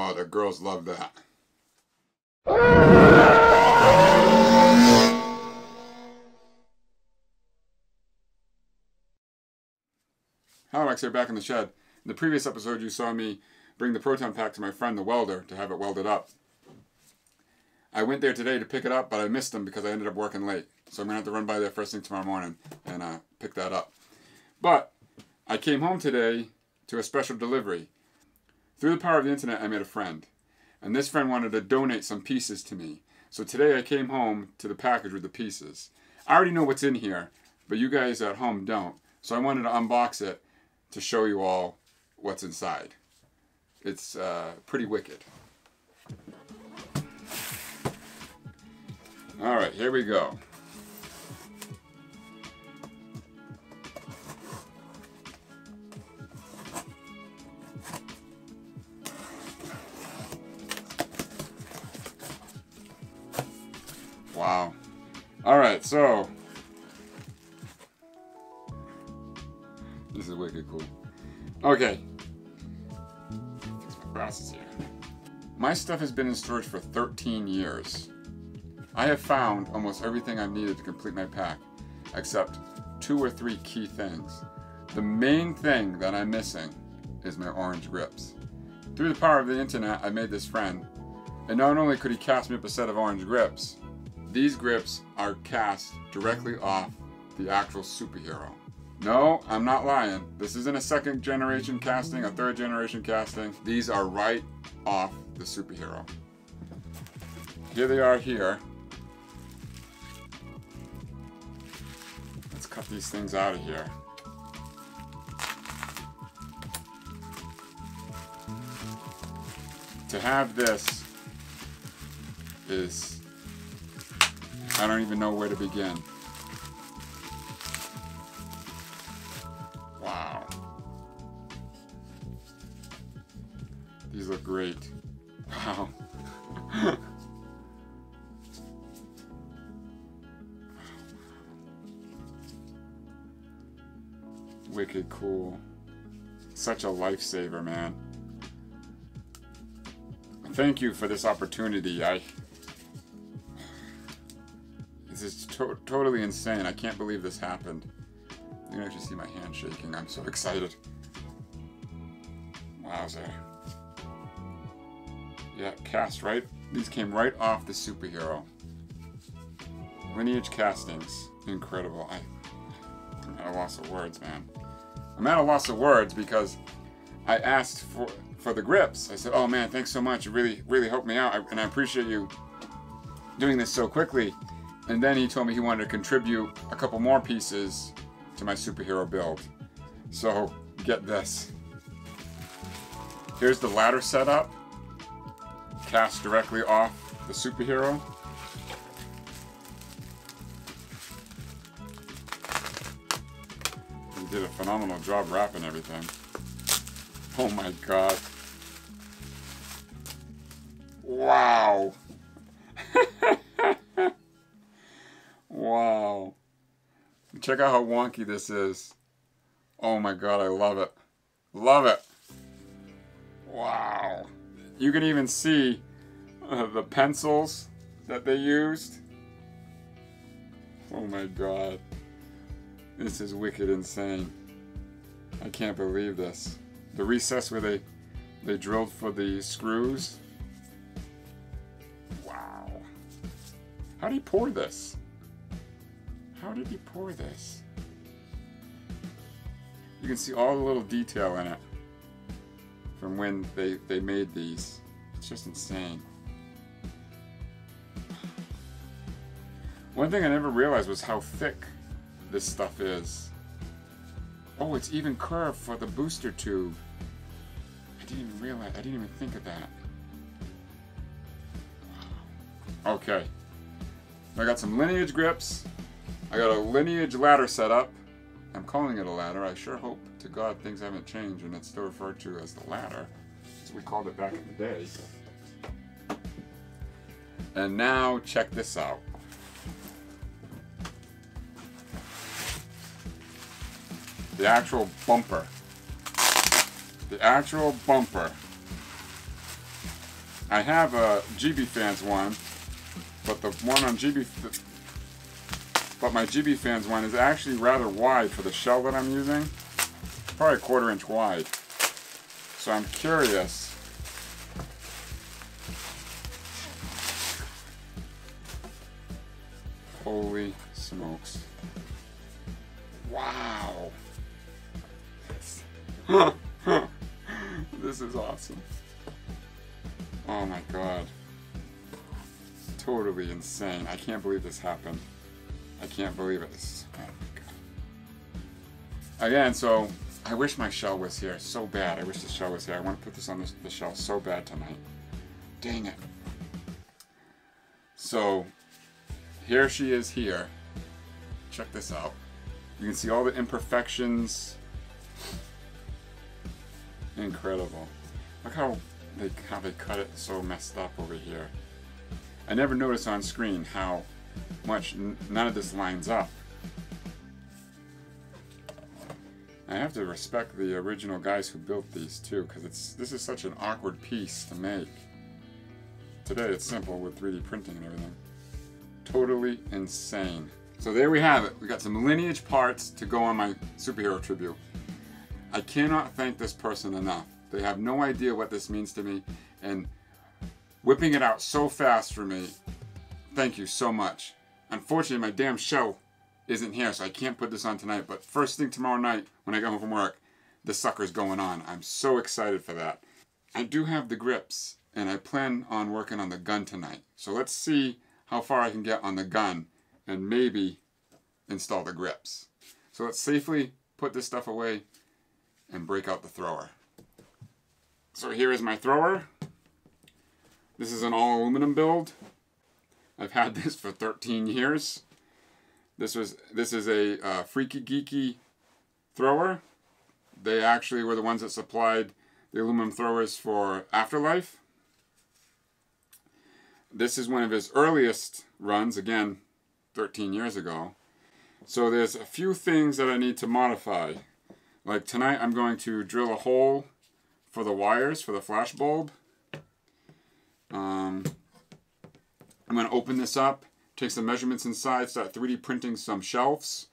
Oh, the girls love that. Hello, Max here, back in the shed. In the previous episode, you saw me bring the proton pack to my friend, the welder, to have it welded up. I went there today to pick it up, but I missed him because I ended up working late. So I'm going to have to run by there first thing tomorrow morning and uh, pick that up. But I came home today to a special delivery. Through the power of the internet, I made a friend. And this friend wanted to donate some pieces to me. So today I came home to the package with the pieces. I already know what's in here, but you guys at home don't. So I wanted to unbox it to show you all what's inside. It's uh, pretty wicked. All right, here we go. Wow. All right, so this is wicked cool. Okay. My glasses here. My stuff has been in storage for 13 years. I have found almost everything I've needed to complete my pack, except two or three key things. The main thing that I'm missing is my orange grips. Through the power of the internet, I made this friend, and not only could he cast me up a set of orange grips, these grips are cast directly off the actual superhero. No, I'm not lying. This isn't a second generation casting, a third generation casting. These are right off the superhero. Here they are here. Let's cut these things out of here. To have this is I don't even know where to begin. Wow. These look great. Wow. Wicked cool. Such a lifesaver, man. Thank you for this opportunity. I to totally insane. I can't believe this happened. You can actually see my hand shaking. I'm so excited. Wowzer. Yeah, cast right. These came right off the superhero. Lineage castings. Incredible. I, I'm at a loss of words, man. I'm at a loss of words because I asked for for the grips. I said, "Oh man, thanks so much. You really, really helped me out, I, and I appreciate you doing this so quickly." And then he told me he wanted to contribute a couple more pieces to my superhero build. So get this. Here's the ladder setup, cast directly off the superhero. He did a phenomenal job wrapping everything. Oh my god. Wow. Check out how wonky this is. Oh my god, I love it. Love it. Wow. You can even see uh, the pencils that they used. Oh my god. This is wicked insane. I can't believe this. The recess where they they drilled for the screws. Wow. How do you pour this? How did he pour this? You can see all the little detail in it from when they, they made these. It's just insane. One thing I never realized was how thick this stuff is. Oh, it's even curved for the booster tube. I didn't even realize, I didn't even think of that. Okay. I got some lineage grips. I got a lineage ladder set up. I'm calling it a ladder. I sure hope to God things haven't changed and it's still referred to as the ladder, as we called it back in the day. And now check this out. The actual bumper. The actual bumper. I have a GB Fans one, but the one on GB, but my GB Fans one is actually rather wide for the shell that I'm using. Probably a quarter inch wide. So I'm curious. Holy smokes. Wow. this is awesome. Oh my god. Totally insane. I can't believe this happened. I can't believe it. This is, oh. Again, so I wish my shell was here so bad. I wish the shell was here. I want to put this on the, the shell so bad tonight. Dang it. So, here she is here. Check this out. You can see all the imperfections. Incredible. Look how they how they cut it so messed up over here. I never noticed on screen how much none of this lines up. I have to respect the original guys who built these too, because it's this is such an awkward piece to make. Today it's simple with 3D printing and everything. Totally insane. So there we have it. We got some lineage parts to go on my superhero tribute. I cannot thank this person enough. They have no idea what this means to me, and whipping it out so fast for me. Thank you so much. Unfortunately, my damn show isn't here, so I can't put this on tonight. But first thing tomorrow night, when I get home from work, the sucker's going on. I'm so excited for that. I do have the grips, and I plan on working on the gun tonight. So let's see how far I can get on the gun, and maybe install the grips. So let's safely put this stuff away and break out the thrower. So here is my thrower. This is an all aluminum build. I've had this for 13 years. This was this is a uh, freaky geeky thrower. They actually were the ones that supplied the aluminum throwers for Afterlife. This is one of his earliest runs, again, 13 years ago. So there's a few things that I need to modify. Like tonight I'm going to drill a hole for the wires for the flash bulb. Um, I'm going to open this up, take some measurements inside, start 3D printing some shelves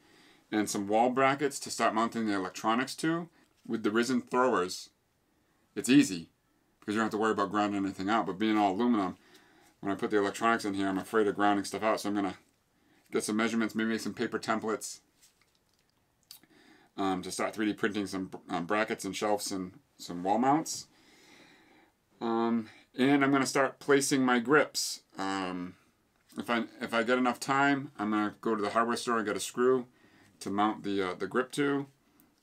and some wall brackets to start mounting the electronics to. With the resin throwers, it's easy because you don't have to worry about grounding anything out. But being all aluminum, when I put the electronics in here, I'm afraid of grounding stuff out. So I'm going to get some measurements, maybe make some paper templates um, to start 3D printing some um, brackets and shelves and some wall mounts. Um, and I'm going to start placing my grips. Um, if I if I get enough time, I'm going to go to the hardware store and get a screw to mount the uh, the grip to.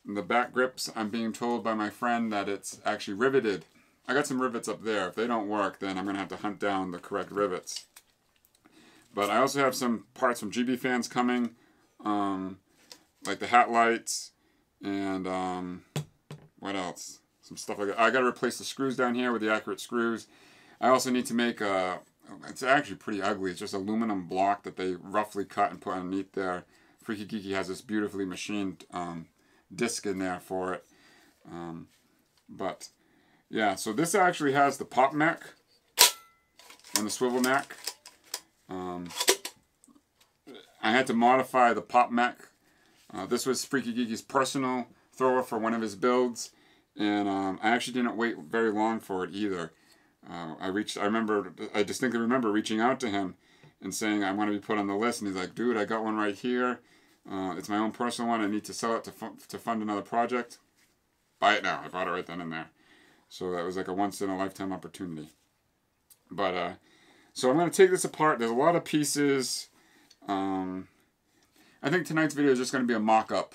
And the back grips, I'm being told by my friend that it's actually riveted. I got some rivets up there. If they don't work, then I'm going to have to hunt down the correct rivets. But I also have some parts from GB fans coming, um, like the hat lights, and um, what else? Some stuff like that. I got to replace the screws down here with the accurate screws. I also need to make a, it's actually pretty ugly. It's just aluminum block that they roughly cut and put underneath there. Freaky Geeky has this beautifully machined um, disc in there for it. Um, but yeah, so this actually has the pop neck and the swivel neck. Um, I had to modify the pop neck. Uh, this was Freaky Geeky's personal thrower for one of his builds, and um, I actually didn't wait very long for it either. Uh, I reached. I remember. I distinctly remember reaching out to him and saying I want to be put on the list, and he's like, "Dude, I got one right here. Uh, it's my own personal one. I need to sell it to, fu- to fund another project. Buy it now. I bought it right then and there. So that was like a once in a lifetime opportunity. But uh, so I'm going to take this apart. There's a lot of pieces. Um, I think tonight's video is just going to be a mock-up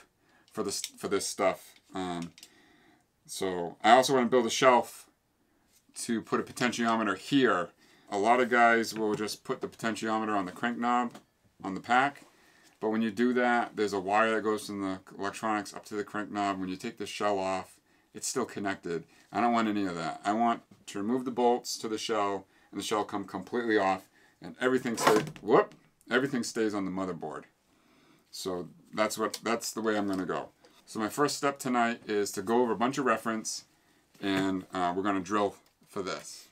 for this for this stuff. Um, so I also want to build a shelf to put a potentiometer here. A lot of guys will just put the potentiometer on the crank knob on the pack but when you do that, there's a wire that goes from the electronics up to the crank knob. When you take the shell off, it's still connected. I don't want any of that. I want to remove the bolts to the shell and the shell come completely off and everything stays, whoop, everything stays on the motherboard. So that's what that's the way I'm going to go. So my first step tonight is to go over a bunch of reference and uh, we're going to drill for this.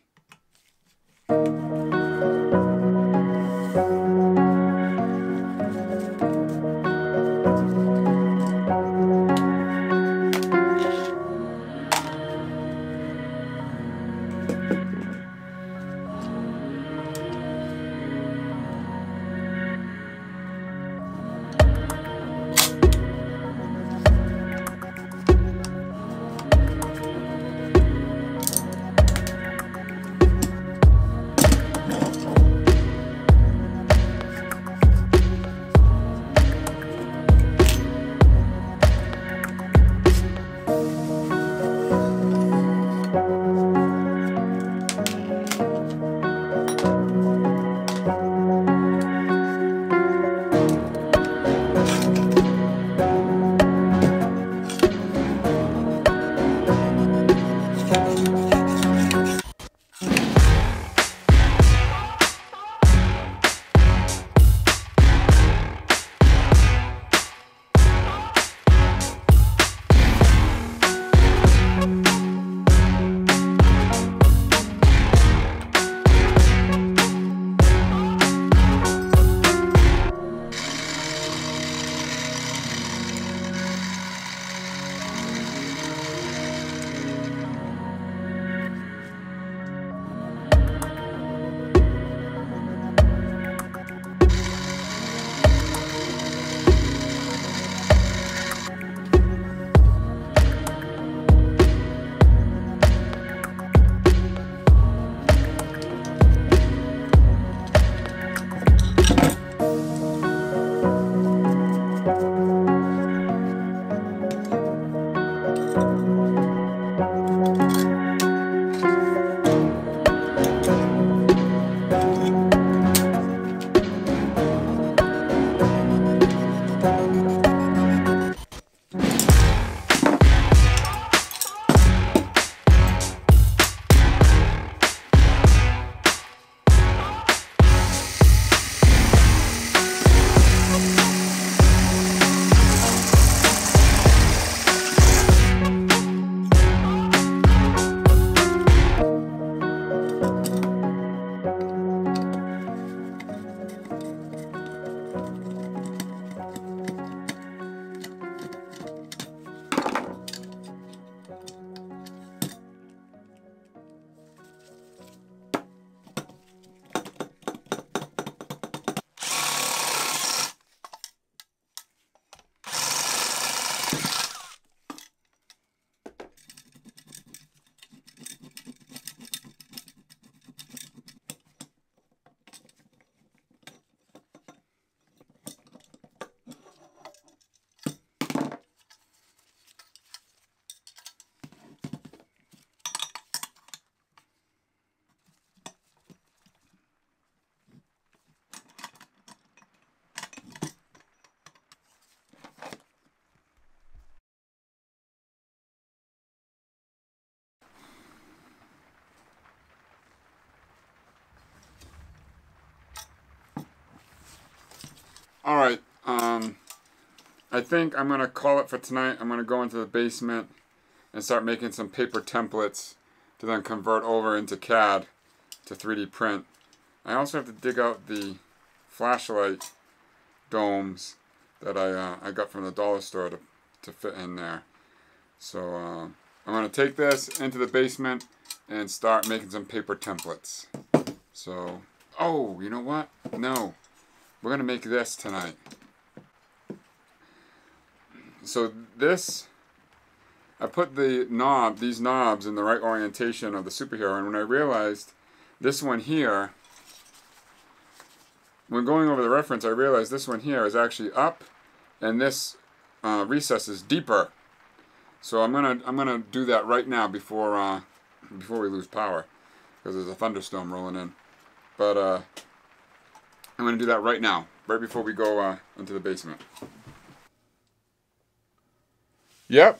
All right. Um, I think I'm going to call it for tonight. I'm going to go into the basement and start making some paper templates to then convert over into CAD to 3D print. I also have to dig out the flashlight domes that I, uh, I got from the dollar store to, to fit in there. So uh, I'm going to take this into the basement and start making some paper templates. So, oh, you know what? No. We're going to make this tonight. So this, I put the knob, these knobs in the right orientation of the superhero, and when I realized this one here, when going over the reference, I realized this one here is actually up, and this uh, recess is deeper. So I'm gonna I'm gonna do that right now before uh, before we lose power, because there's a thunderstorm rolling in. But uh, I'm going to do that right now, right before we go uh, into the basement. Yep.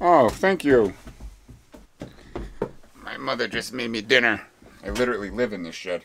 Oh, thank you. My mother just made me dinner. I literally live in this shed.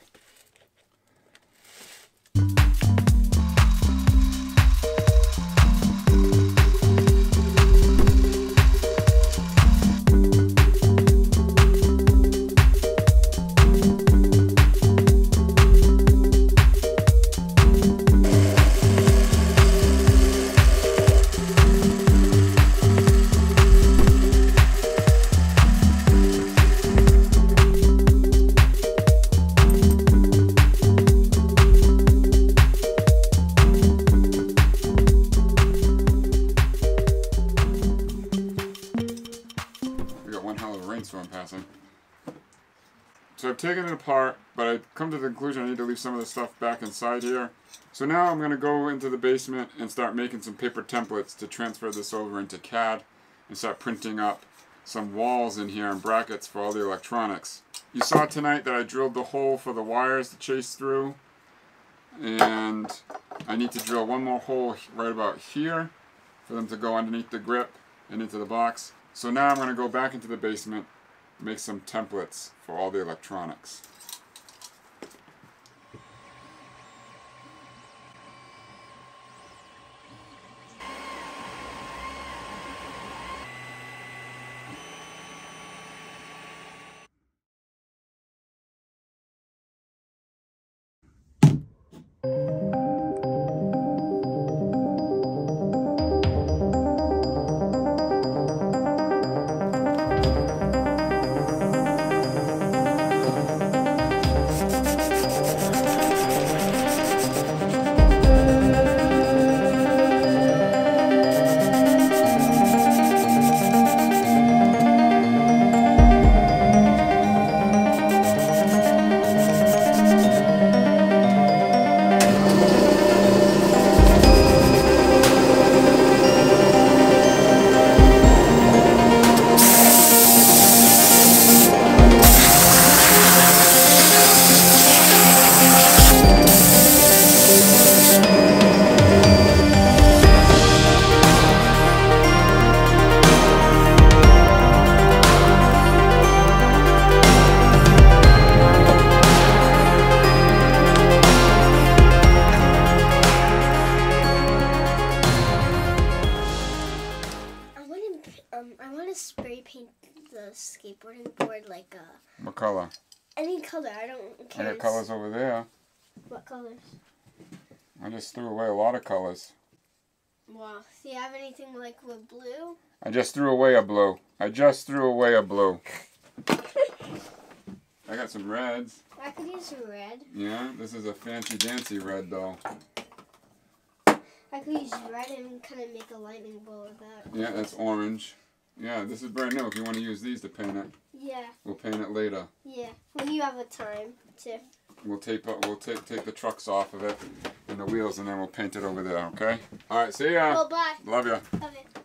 Taken it apart, but I've come to the conclusion I need to leave some of the stuff back inside here. So now I'm going to go into the basement and start making some paper templates to transfer this over into CAD and start printing up some walls in here and brackets for all the electronics. You saw tonight that I drilled the hole for the wires to chase through and I need to drill one more hole right about here for them to go underneath the grip and into the box. So now I'm going to go back into the basement make some templates for all the electronics. Colors? I just threw away a lot of colors. Wow. Do you have anything like with blue? I just threw away a blue. I just threw away a blue. I got some reds. I could use some red. Yeah, this is a fancy dancy red though. I could use red and kind of make a lightning bolt with that. Yeah, that's orange. Yeah, this is brand new. If you want to use these to paint it. Yeah. We'll paint it later. Yeah, when you have a time to. We'll tape up. We'll take take the trucks off of it and the wheels, and then we'll paint it over there. Okay. All right. See ya. Well, bye. Love you. Love you.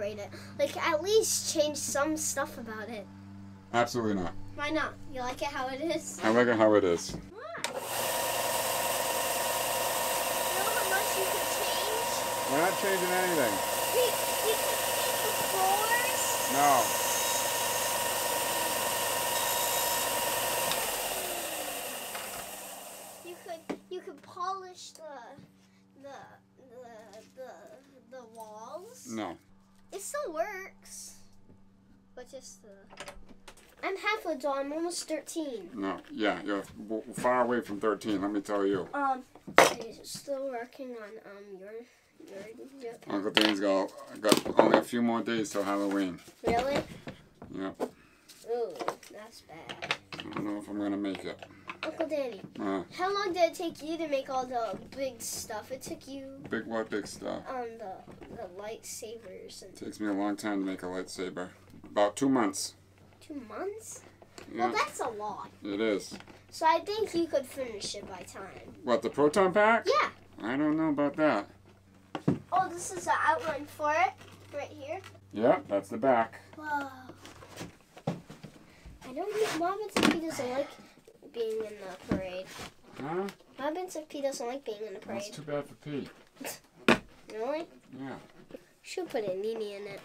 Decorate it. Like at least change some stuff about it. Absolutely not. Why not? You like it how it is? I like it how it is. Why? You know how much you could change? We're not changing anything. We, we could paint the floors. No. You could you could polish the the the the, the walls. No. It still works. But just the I'm half a doll, I'm almost thirteen. No. Yeah, you're w- far away from 13, let me tell you. Um still working on um your your, your Uncle Dan's got, got only a few more days till Halloween. Really? Yep. Ooh, that's bad. I don't know if I'm gonna make it. Uncle Danny, Uh, how long did it take you to make all the big stuff? It took you big what big stuff. um the the lightsabers and Takes me a long time to make a lightsaber. About two months. two months? Yeah, Well that's a lot. it is. So I think you could finish it by time. What, the proton pack? Yeah. I don't know about that. Oh, this is the outline for it, right here. Yep, that's the back. Wow. I don't think Mom and doesn't like being in the parade. Huh? Mom and P doesn't like being in the parade? That's too bad for Pete. Really? Yeah. Should put a Nini in it.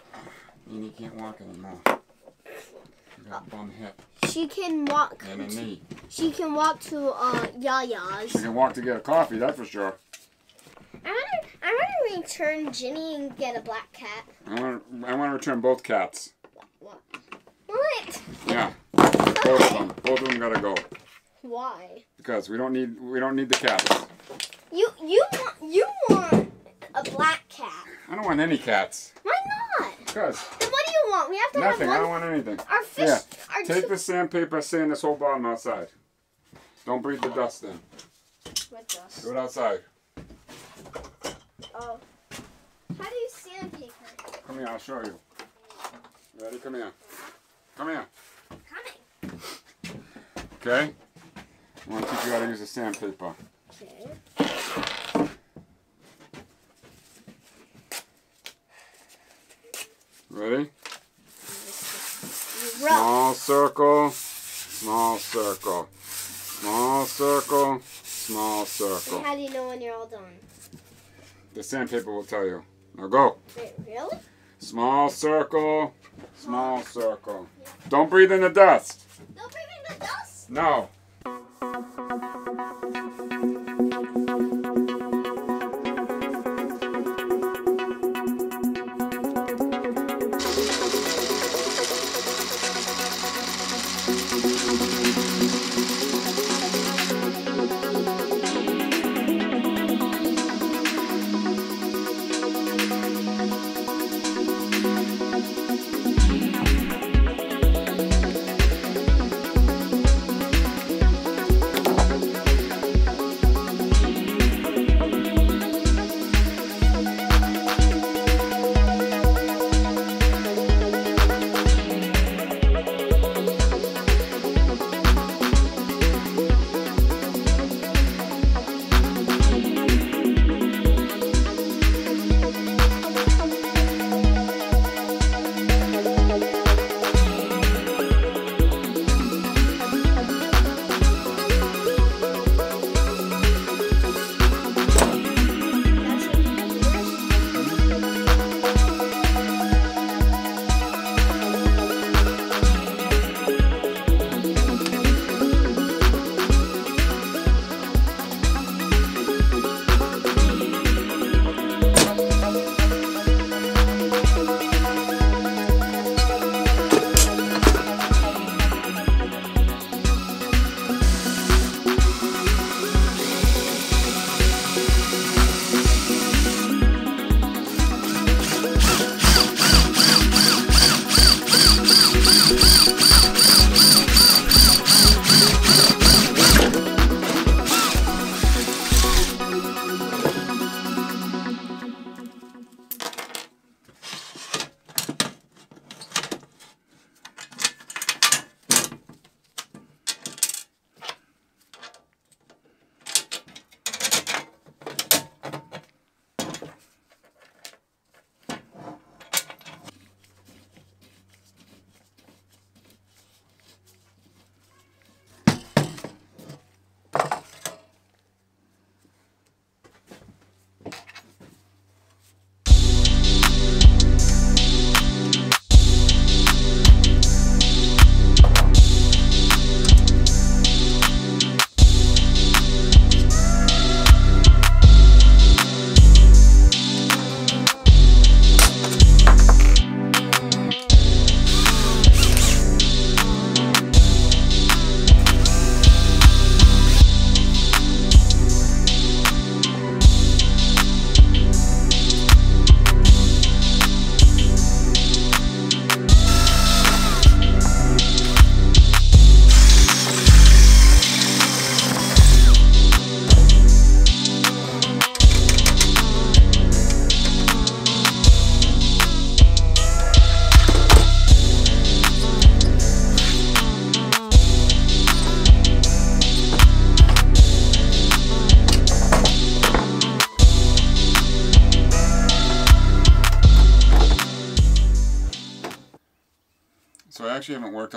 Nini can't walk anymore. You got a bum hip She can walk. and a knee. She can walk to uh Yaya's. She can walk to get a coffee, that's for sure. I want to. I want to return Ginny and get a black cat. I want I want to return both cats. What? What? Yeah, both of them. Both of them gotta go Why? because we don't need we don't need the cats. You you want you want a black cat? I don't want any cats. Why not? Because Then what do you want? We have to nothing. I don't want anything. Our fish. Yeah, Our Take the sandpaper, sand this whole bottom outside. Don't breathe the dust in. With dust? Do it outside. Oh. How do you sandpaper? Come here, I'll show you. Ready? Come here. Come here. Coming. Okay? I want to teach you how to use the sandpaper. Okay. Ready? Small circle, small circle. Small circle, small And circle. how do you know when you're all done? The sandpaper will tell you. Now go. Wait, really? Small circle, small circle. Don't breathe in the dust. Don't bring in the dust. No. So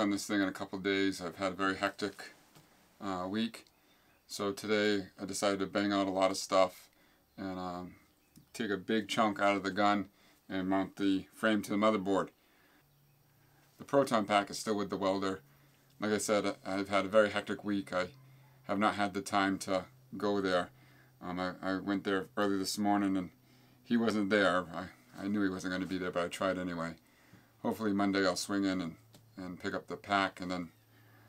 on this thing in a couple days. I've had a very hectic uh, week. So today I decided to bang out a lot of stuff and um, take a big chunk out of the gun and mount the frame to the motherboard. The proton pack is still with the welder. Like I said, I've had a very hectic week. I have not had the time to go there. Um, I, I went there early this morning and he wasn't there. I, I knew he wasn't going to be there, but I tried anyway. Hopefully Monday I'll swing in and, and pick up the pack and then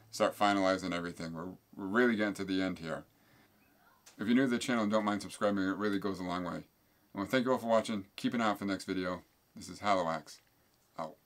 start finalizing everything. We're, we're really getting to the end here. If you're new to the channel and don't mind subscribing, it really goes a long way. Well, thank you all for watching. Keep an eye out for the next video. This is Halliwax. Out.